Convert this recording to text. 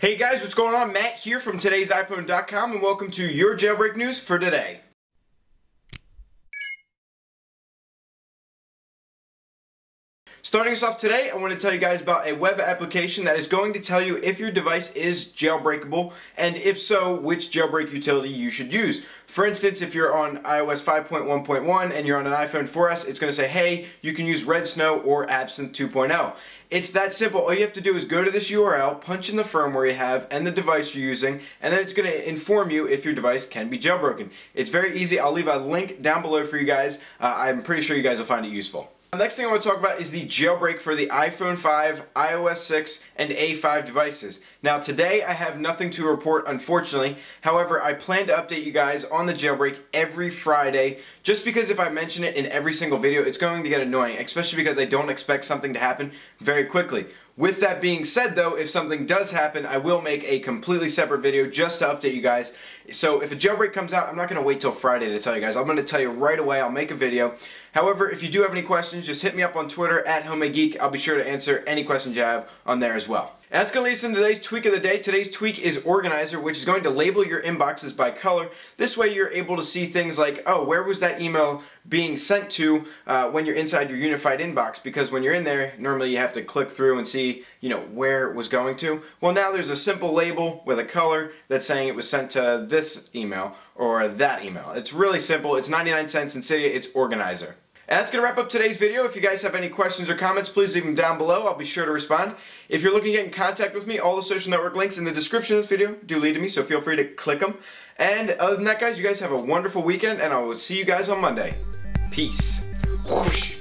Hey guys, what's going on? Matt here from today's iPhone.com and welcome to your jailbreak news for today. Starting us off today, I want to tell you guys about a web application that is going to tell you if your device is jailbreakable and if so, which jailbreak utility you should use. For instance, if you're on iOS 5.1.1 and you're on an iPhone 4S, it's going to say, hey, you can use Redsn0w or Absinthe 2.0. It's that simple. All you have to do is go to this URL, punch in the firmware you have and the device you're using, and then it's going to inform you if your device can be jailbroken. It's very easy. I'll leave a link down below for you guys. Uh, I'm pretty sure you guys will find it useful. The next thing I want to talk about is the jailbreak for the iPhone 5, iOS 6, and A5 devices. Now today I have nothing to report unfortunately, however I plan to update you guys on the jailbreak every Friday just because if I mention it in every single video it's going to get annoying, especially because I don't expect something to happen very quickly. With that being said though, if something does happen, I will make a completely separate video just to update you guys. So if a jailbreak comes out, I'm not going to wait till Friday to tell you guys. I'm going to tell you right away. I'll make a video. However, if you do have any questions, just hit me up on Twitter at HomemadeGeek. I'll be sure to answer any questions you have on there as well. That's going to lead us into today's tweak of the day. Today's tweak is Organizer, which is going to label your inboxes by color. This way you're able to see things like, oh, where was that email being sent to uh, when you're inside your unified inbox? Because when you're in there, normally you have to click through and see, you know, where it was going to. Well, now there's a simple label with a color that's saying it was sent to this email or that email. It's really simple. It's 99 cents in Cydia. It's Organizer. And that's going to wrap up today's video. If you guys have any questions or comments, please leave them down below. I'll be sure to respond. If you're looking to get in contact with me, all the social network links in the description of this video do lead to me, so feel free to click them. And other than that, guys, you guys have a wonderful weekend, and I will see you guys on Monday. Peace. Whoosh.